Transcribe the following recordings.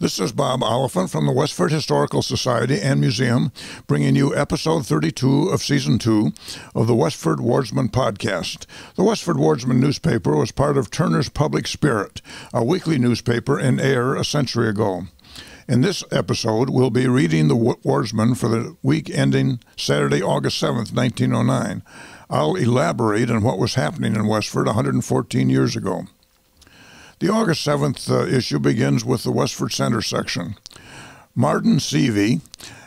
This is Bob Oliphant from the Westford Historical Society and Museum, bringing you episode 32 of season 2 of the Westford Wardsman podcast. The Westford Wardsman newspaper was part of Turner's Public Spirit, a weekly newspaper in Ayer a century ago. In this episode, we'll be reading the Wardsman for the week ending Saturday, August 7th, 1909. I'll elaborate on what was happening in Westford 114 years ago. The August 7th uh, issue begins with the Westford Center section. Martin Seavey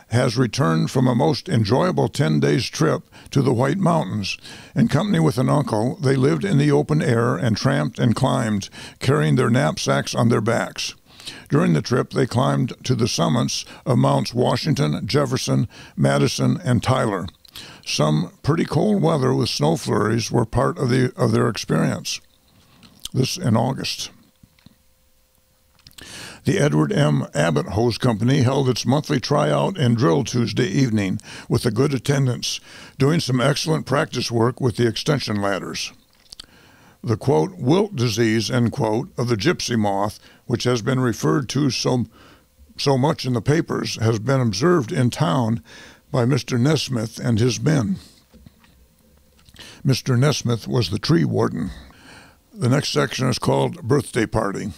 has returned from a most enjoyable 10 days trip to the White Mountains. In company with an uncle, they lived in the open air and tramped and climbed, carrying their knapsacks on their backs. During the trip, they climbed to the summits of Mounts Washington, Jefferson, Madison, and Tyler. Some pretty cold weather with snow flurries were part of, the, of their experience. This in August. The Edward M. Abbott Hose Company held its monthly tryout and drill Tuesday evening with a good attendance, doing some excellent practice work with the extension ladders. The quote, wilt disease, end quote, of the gypsy moth, which has been referred to so, so much in the papers, has been observed in town by Mr. Nesmith and his men. Mr. Nesmith was the tree warden. The next section is called Birthday Party.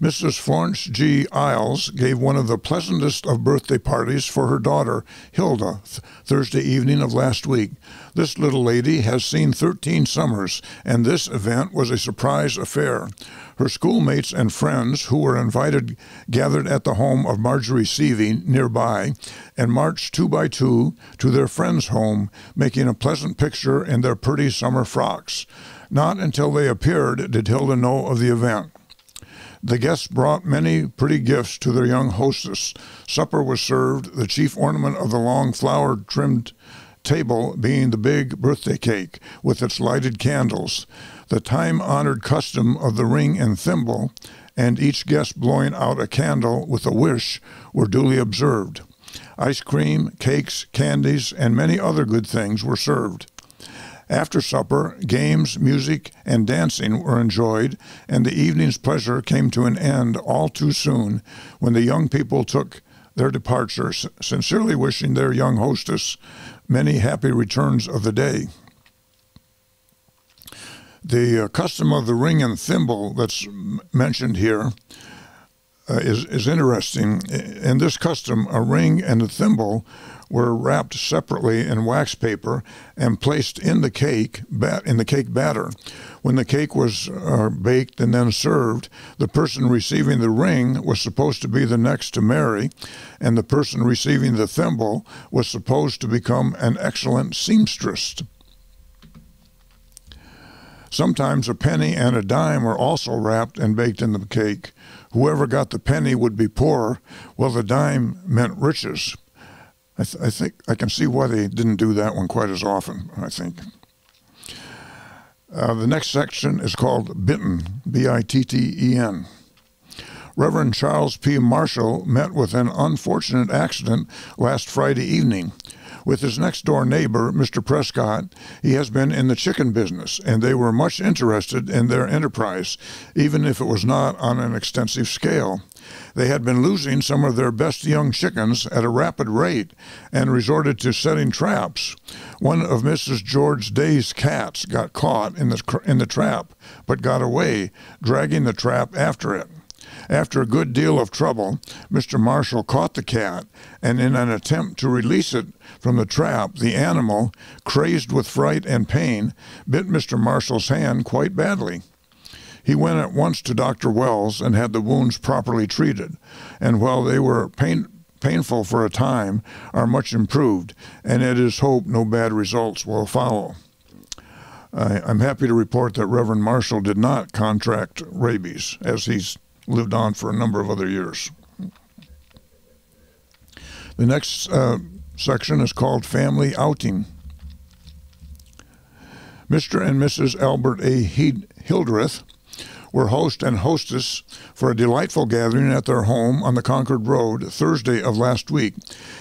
Mrs. Florence G. Isles gave one of the pleasantest of birthday parties for her daughter, Hilda, th- Thursday evening of last week. This little lady has seen 13 summers, and this event was a surprise affair. Her schoolmates and friends who were invited gathered at the home of Marjorie Seavey nearby and marched two by two to their friend's home, making a pleasant picture in their pretty summer frocks. Not until they appeared did Hilda know of the event. The guests brought many pretty gifts to their young hostess. Supper was served, the chief ornament of the long flower trimmed table being the big birthday cake with its lighted candles. The time honored custom of the ring and thimble, and each guest blowing out a candle with a wish, were duly observed. Ice cream, cakes, candies, and many other good things were served. After supper, games, music, and dancing were enjoyed, and the evening's pleasure came to an end all too soon when the young people took their departure, sincerely wishing their young hostess many happy returns of the day. The uh, custom of the ring and thimble that's mentioned here uh, is, is interesting. In this custom, a ring and a thimble were wrapped separately in wax paper and placed in the cake in the cake batter. When the cake was uh, baked and then served, the person receiving the ring was supposed to be the next to marry, and the person receiving the thimble was supposed to become an excellent seamstress. Sometimes a penny and a dime were also wrapped and baked in the cake. Whoever got the penny would be poor, while the dime meant riches. I, th- I think I can see why they didn't do that one quite as often, I think. Uh, the next section is called Bitten, B I T T E N. Reverend Charles P. Marshall met with an unfortunate accident last Friday evening. With his next door neighbor, Mr. Prescott, he has been in the chicken business, and they were much interested in their enterprise, even if it was not on an extensive scale. They had been losing some of their best young chickens at a rapid rate and resorted to setting traps. One of Mrs. George Day's cats got caught in the, in the trap, but got away, dragging the trap after it. After a good deal of trouble, Mr. Marshall caught the cat, and in an attempt to release it from the trap, the animal, crazed with fright and pain, bit Mr. Marshall's hand quite badly. He went at once to Dr. Wells and had the wounds properly treated, and while they were pain, painful for a time, are much improved, and it is hoped no bad results will follow. I, I'm happy to report that Reverend Marshall did not contract rabies, as he's lived on for a number of other years. The next uh, section is called Family Outing. Mr. and Mrs. Albert A. Hildreth were host and hostess for a delightful gathering at their home on the Concord Road Thursday of last week.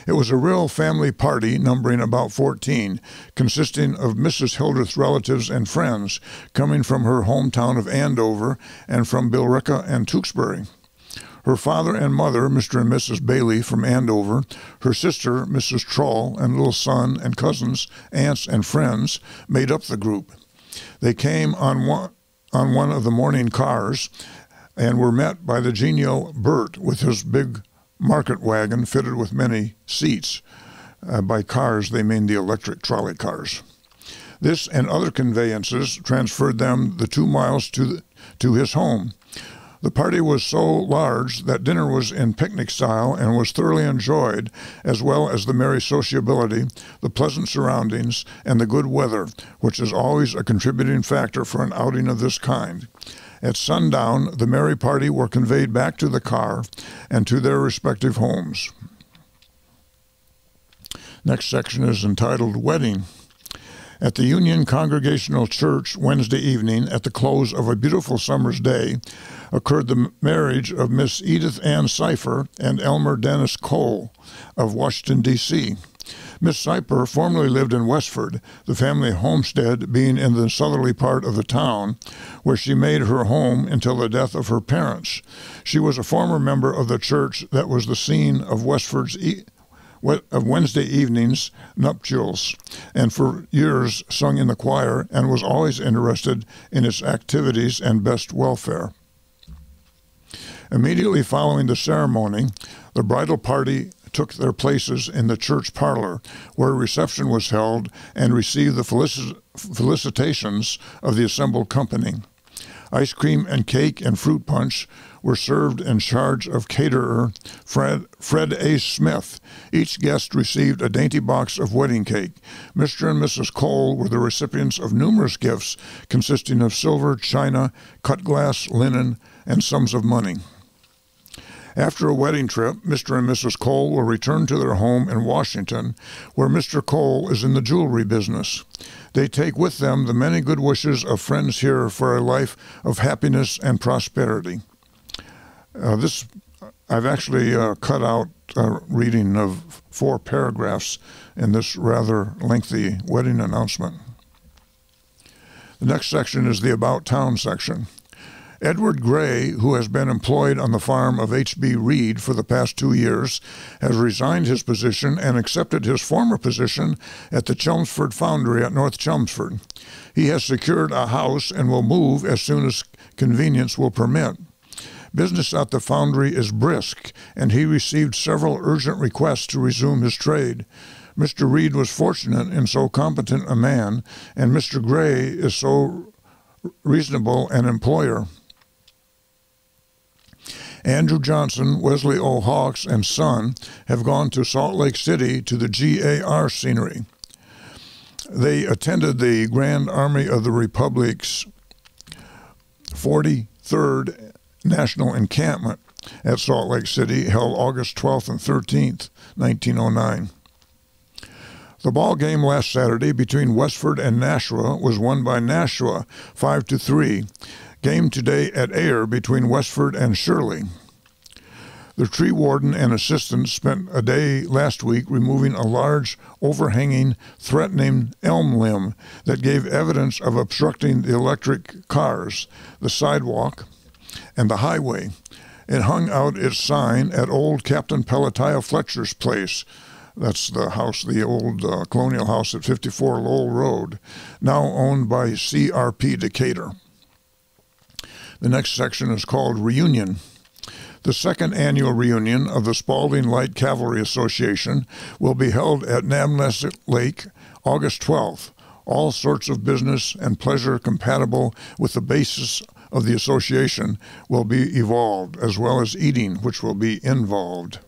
It was a real family party numbering about 14, consisting of Mrs. Hildreth's relatives and friends coming from her hometown of Andover and from Billerica and Tewksbury. Her father and mother, Mr. and Mrs. Bailey from Andover, her sister, Mrs. Troll, and little son and cousins, aunts, and friends made up the group. They came on one, on one of the morning cars and were met by the genial Bert with his big market wagon fitted with many seats. Uh, by cars, they mean the electric trolley cars. This and other conveyances transferred them the two miles to, the, to his home. The party was so large that dinner was in picnic style and was thoroughly enjoyed, as well as the merry sociability, the pleasant surroundings, and the good weather, which is always a contributing factor for an outing of this kind. At sundown, the merry party were conveyed back to the car and to their respective homes. Next section is entitled Wedding. At the Union Congregational Church Wednesday evening, at the close of a beautiful summer's day, occurred the marriage of Miss Edith Ann Cipher and Elmer Dennis Cole of Washington, D.C. Miss Cipher formerly lived in Westford, the family homestead being in the southerly part of the town, where she made her home until the death of her parents. She was a former member of the church that was the scene of Westford's e- of uh, Wednesday evenings nuptials, and for years sung in the choir and was always interested in its activities and best welfare. Immediately following the ceremony, the bridal party took their places in the church parlor, where a reception was held and received the felici- felicitations of the assembled company. Ice cream and cake and fruit punch were served in charge of caterer Fred, Fred A. Smith. Each guest received a dainty box of wedding cake. Mr. and Mrs. Cole were the recipients of numerous gifts consisting of silver, china, cut glass, linen, and sums of money. After a wedding trip, Mr. and Mrs. Cole will return to their home in Washington, where Mr. Cole is in the jewelry business. They take with them the many good wishes of friends here for a life of happiness and prosperity. Uh, this I've actually uh, cut out a reading of four paragraphs in this rather lengthy wedding announcement. The next section is the About Town section. Edward Gray, who has been employed on the farm of H.B. Reed for the past two years, has resigned his position and accepted his former position at the Chelmsford Foundry at North Chelmsford. He has secured a house and will move as soon as convenience will permit. Business at the foundry is brisk, and he received several urgent requests to resume his trade. Mr. Reed was fortunate in so competent a man, and Mr. Gray is so reasonable an employer. Andrew Johnson, Wesley O. Hawks, and son have gone to Salt Lake City to the GAR scenery. They attended the Grand Army of the Republic's 43rd National Encampment at Salt Lake City, held August 12th and 13th, 1909. The ball game last Saturday between Westford and Nashua was won by Nashua 5 to 3. Game today at Ayer between Westford and Shirley. The tree warden and assistants spent a day last week removing a large, overhanging, threatening elm limb that gave evidence of obstructing the electric cars, the sidewalk, and the highway. It hung out its sign at old Captain Pelatiah Fletcher's place. That's the house, the old uh, colonial house at 54 Lowell Road, now owned by CRP Decatur. The next section is called Reunion. The second annual reunion of the Spalding Light Cavalry Association will be held at Nabnasset Lake August 12th. All sorts of business and pleasure compatible with the basis of the association will be evolved, as well as eating, which will be involved.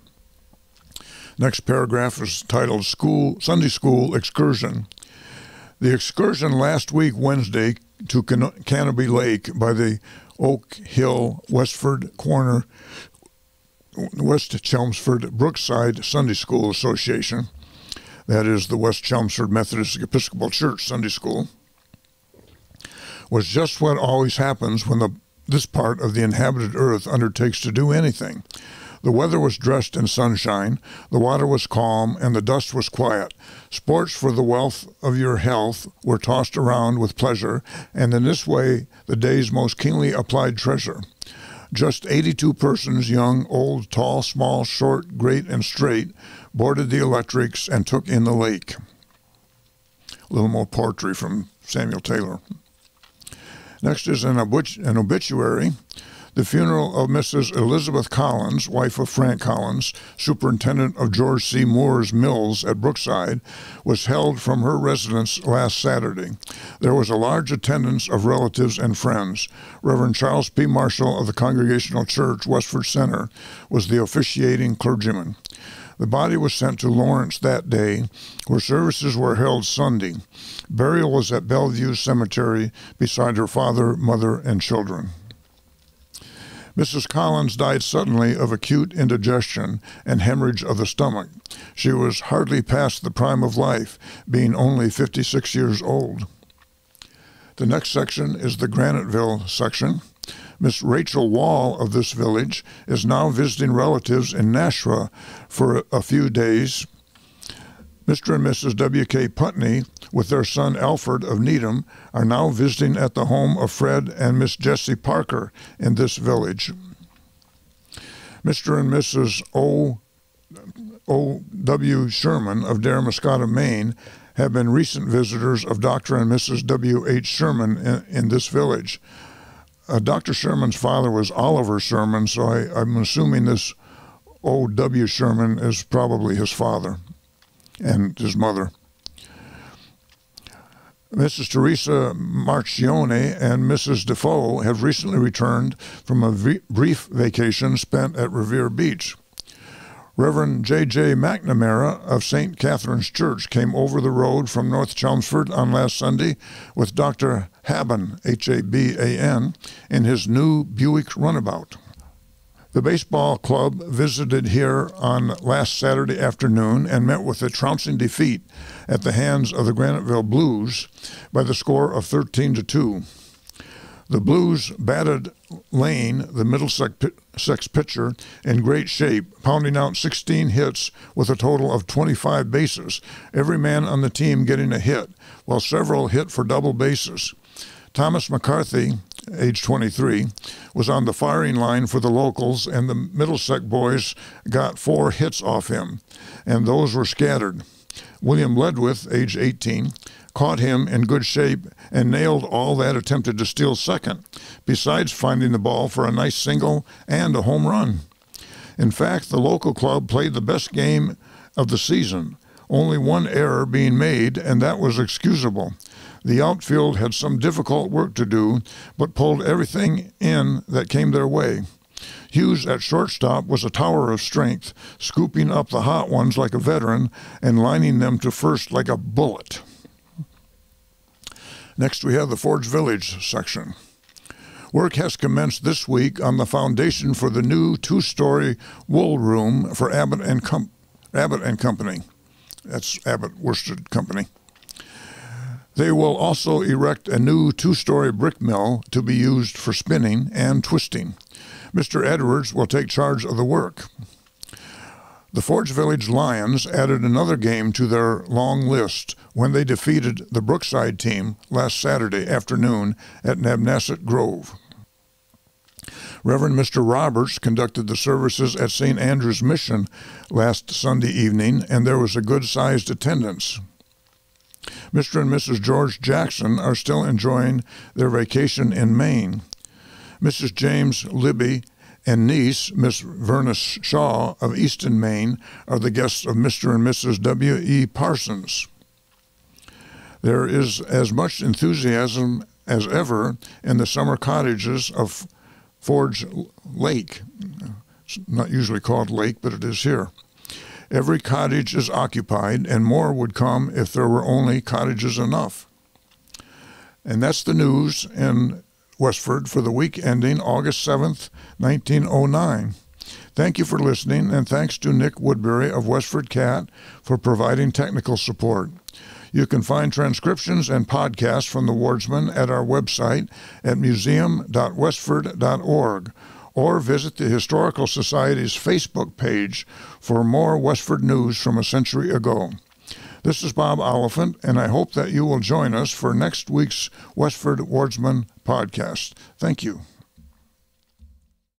Next paragraph is titled School Sunday School Excursion. The excursion last week Wednesday to Can- Canobie Lake by the Oak Hill Westford Corner West Chelmsford Brookside Sunday School Association. That is the West Chelmsford Methodist Episcopal Church Sunday School was just what always happens when the, this part of the inhabited earth undertakes to do anything. The weather was dressed in sunshine, the water was calm, and the dust was quiet. Sports for the wealth of your health were tossed around with pleasure, and in this way the day's most keenly applied treasure. Just 82 persons, young, old, tall, small, short, great, and straight, boarded the electrics and took in the lake. A little more poetry from Samuel Taylor. Next is an, an obituary the funeral of Mrs. Elizabeth Collins, wife of Frank Collins, superintendent of George C. Moore's Mills at Brookside, was held from her residence last Saturday. There was a large attendance of relatives and friends. Reverend Charles P. Marshall of the Congregational Church, Westford Center, was the officiating clergyman. The body was sent to Lawrence that day, where services were held Sunday. Burial was at Bellevue Cemetery beside her father, mother, and children. Mrs. Collins died suddenly of acute indigestion and hemorrhage of the stomach. She was hardly past the prime of life, being only 56 years old. The next section is the Graniteville section. Miss Rachel Wall of this village is now visiting relatives in Nashua for a few days. Mr. and Mrs. W.K. Putney with their son Alfred of Needham, are now visiting at the home of Fred and Miss Jessie Parker in this village. Mr. and Mrs. O. O. W. Sherman of Damariscotta, Maine, have been recent visitors of Dr. and Mrs. W. H. Sherman in, in this village. Uh, Dr. Sherman's father was Oliver Sherman, so I, I'm assuming this O. W. Sherman is probably his father and his mother. Mrs. Teresa Marchione and Mrs. Defoe have recently returned from a brief vacation spent at Revere Beach. Reverend J.J. McNamara of St. Catherine's Church came over the road from North Chelmsford on last Sunday with Dr. Haban, H A B A N, in his new Buick runabout. The baseball club visited here on last Saturday afternoon and met with a trouncing defeat at the hands of the Graniteville Blues by the score of 13 to 2. The Blues batted Lane, the Middlesex pitcher, in great shape, pounding out 16 hits with a total of 25 bases, every man on the team getting a hit, while several hit for double bases. Thomas McCarthy, age 23, was on the firing line for the locals, and the Middlesex boys got four hits off him, and those were scattered. William Ledwith, age 18, caught him in good shape and nailed all that attempted to steal second, besides finding the ball for a nice single and a home run. In fact, the local club played the best game of the season, only one error being made, and that was excusable. The outfield had some difficult work to do, but pulled everything in that came their way. Hughes at shortstop was a tower of strength, scooping up the hot ones like a veteran and lining them to first like a bullet. Next, we have the Forge Village section. Work has commenced this week on the foundation for the new two-story wool room for Abbott and, Com- Abbott and Company. That's Abbott Worsted Company. They will also erect a new two story brick mill to be used for spinning and twisting. Mr. Edwards will take charge of the work. The Forge Village Lions added another game to their long list when they defeated the Brookside team last Saturday afternoon at Nabnasset Grove. Reverend Mr. Roberts conducted the services at St. Andrew's Mission last Sunday evening, and there was a good sized attendance. Mr. and Mrs. George Jackson are still enjoying their vacation in Maine. Mrs. James Libby and niece, Miss Verna Shaw of Easton, Maine, are the guests of Mr. and Mrs. W. E. Parsons. There is as much enthusiasm as ever in the summer cottages of Forge Lake. It's not usually called Lake, but it is here. Every cottage is occupied, and more would come if there were only cottages enough. And that's the news in Westford for the week ending August 7th, 1909. Thank you for listening, and thanks to Nick Woodbury of Westford CAT for providing technical support. You can find transcriptions and podcasts from the Wardsman at our website at museum.westford.org or visit the Historical Society's Facebook page for more Westford news from a century ago. This is Bob Oliphant, and I hope that you will join us for next week's Westford Wardsman podcast. Thank you.